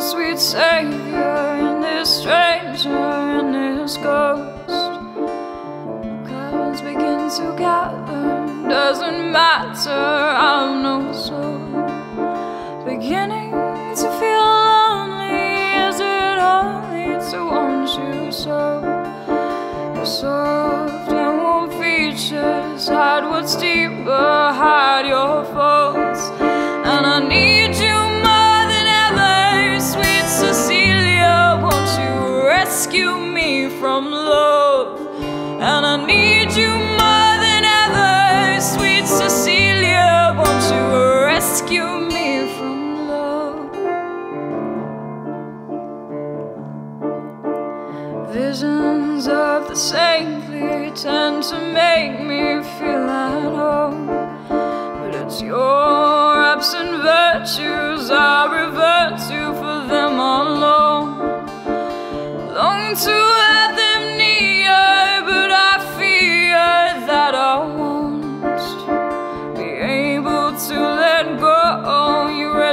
savior and this stranger and this ghost. Clouds begin to gather, doesn't matter, I'm no soul. Beginning to feel lonely, is it only to want you so? Your soft and warm features hide what's deeper, hide your faults, from love? And I need you more than ever, sweet Cecilia. Won't you rescue me from love? Visions of the saintly tend to make me feel at home. But it's your absent virtues I revert to for them alone. Long to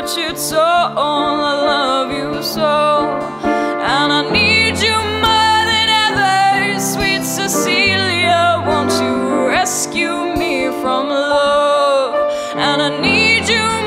hurt you so. I love you so, and I need you more than ever, sweet Cecilia. Won't you rescue me from love? And I need you.